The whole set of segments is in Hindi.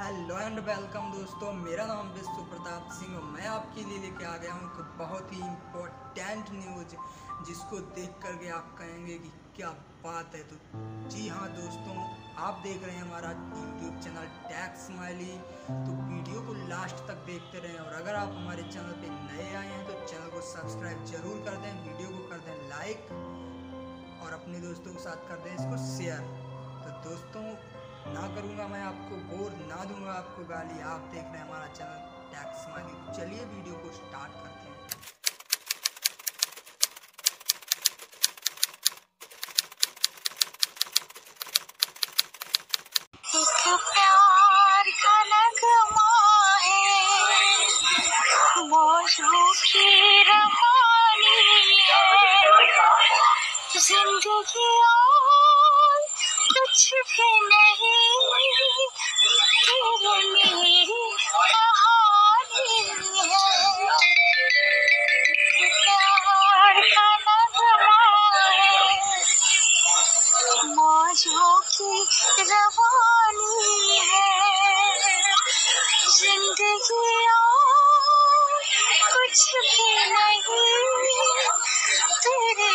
हेलो एंड वेलकम दोस्तों, मेरा नाम विश्व प्रताप सिंह मैं आपके लिए लेके आ गया हूँ एक बहुत ही इम्पोर्टेंट न्यूज़ जिसको देख करके आप कहेंगे कि क्या बात है। तो जी हाँ दोस्तों, आप देख रहे हैं हमारा यूट्यूब चैनल टैक्स स्माइली तो वीडियो को लास्ट तक देखते रहें और अगर आप हमारे चैनल पे नए आए हैं तो चैनल को सब्सक्राइब ज़रूर कर दें, वीडियो को कर दें लाइक और अपने दोस्तों के साथ कर दें इसको शेयर तो दोस्तों ना करूँगा मैं आपको बोर, ना दूँगा आपको गाली। आप देख रहे हैं हमारा चैनल टैक्स मानी चलिए वीडियो को स्टार्ट करते हैं। ज़िंदगी कुछ भी नहीं तेरे मेरी कहानी है। प्यार का नगमा की रवानी है ज़िंदगी कुछ भी नहीं तेरे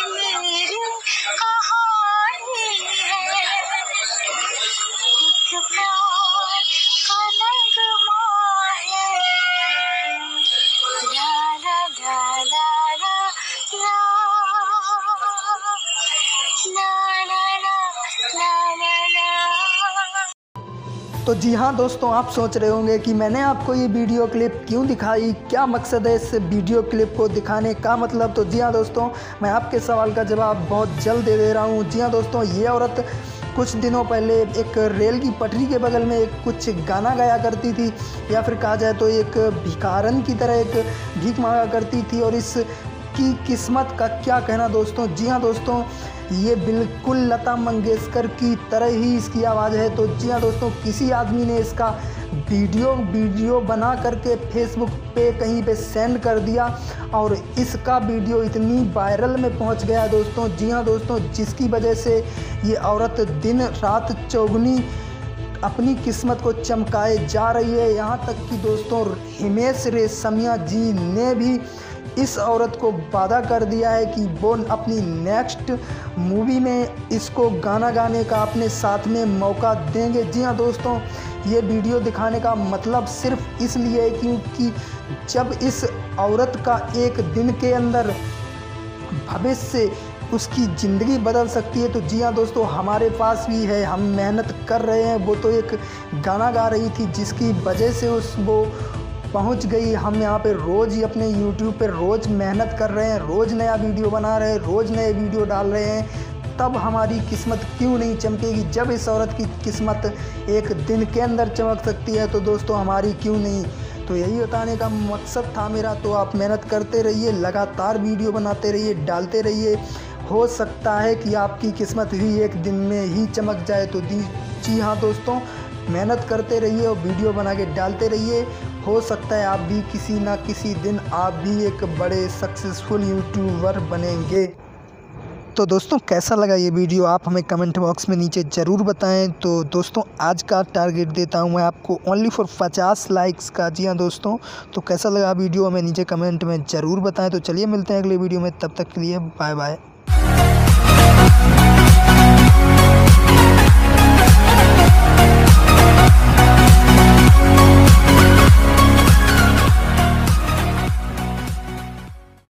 तो जी हाँ दोस्तों, आप सोच रहे होंगे कि मैंने आपको ये वीडियो क्लिप क्यों दिखाई? क्या मकसद है इस वीडियो क्लिप को दिखाने का मतलब? तो जी हाँ दोस्तों, मैं आपके सवाल का जवाब बहुत जल्द दे दे रहा हूँ। जी हाँ दोस्तों, ये औरत कुछ दिनों पहले एक रेल की पटरी के बगल में एक कुछ गाना गाया करती थी, या फिर कहा जाए तो एक भिखारन की तरह एक भीख मांगा करती थी, और इस की किस्मत का क्या कहना दोस्तों? जी हाँ दोस्तों, ये बिल्कुल लता मंगेशकर की तरह ही इसकी आवाज़ है। तो जी हाँ दोस्तों, किसी आदमी ने इसका वीडियो वीडियो बना करके फेसबुक पे कहीं पे सेंड कर दिया और इसका वीडियो इतनी वायरल में पहुँच गया दोस्तों। जी हाँ दोस्तों, जिसकी वजह से ये औरत दिन रात चौगनी अपनी किस्मत को चमकाए जा रही है। यहाँ तक कि दोस्तों, हिमेश रेशमिया जी ने भी इस औरत को वादा कर दिया है कि वो अपनी नेक्स्ट मूवी में इसको गाना गाने का अपने साथ में मौका देंगे। जी हाँ दोस्तों, ये वीडियो दिखाने का मतलब सिर्फ़ इसलिए है क्योंकि जब इस औरत का एक दिन के अंदर भविष्य उसकी ज़िंदगी बदल सकती है तो जी हाँ दोस्तों, हमारे पास भी है, हम मेहनत कर रहे हैं। वो तो एक गाना गा रही थी जिसकी वजह से उस वो पहुँच गई। हम यहाँ पे रोज़ ही अपने यूट्यूब पे रोज़ मेहनत कर रहे हैं, रोज़ नया वीडियो बना रहे हैं, रोज़ नए वीडियो डाल रहे हैं। तब हमारी किस्मत क्यों नहीं चमकेगी? जब इस औरत की किस्मत एक दिन के अंदर चमक सकती है तो दोस्तों हमारी क्यों नहीं? तो यही बताने का मकसद था मेरा। तो आप मेहनत करते रहिए, लगातार वीडियो बनाते रहिए, डालते रहिए। हो सकता है कि आपकी किस्मत ही एक दिन में ही चमक जाए। तो दी जी हाँ दोस्तों, मेहनत करते रहिए और वीडियो बना के डालते रहिए। हो सकता है आप भी किसी ना किसी दिन आप भी एक बड़े सक्सेसफुल यूट्यूबर बनेंगे। तो दोस्तों, कैसा लगा ये वीडियो? आप हमें कमेंट बॉक्स में नीचे ज़रूर बताएँ। तो दोस्तों, आज का टारगेट देता हूँ मैं आपको ओनली फॉर पचास लाइक्स का। जी हाँ दोस्तों तो कैसा लगा वीडियो? हमें नीचे कमेंट में ज़रूर बताएँ। तो चलिए मिलते हैं अगले वीडियो में। तब तक के लिए बाय बाय